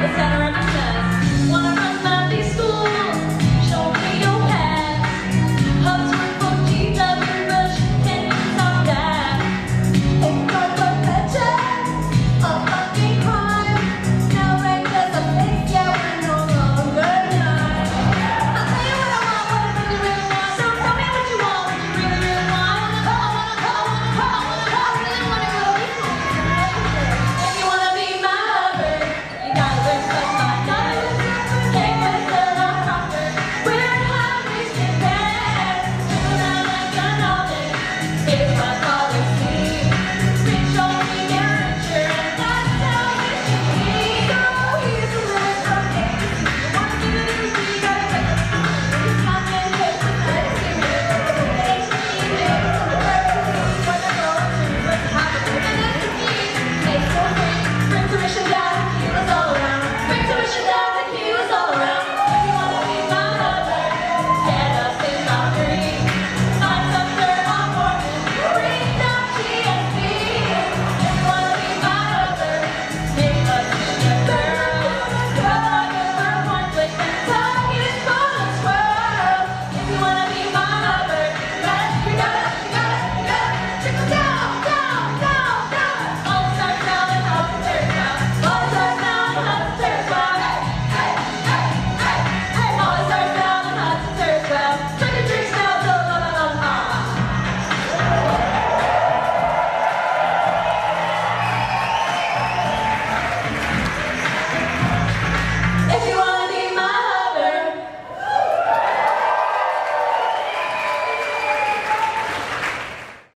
the center.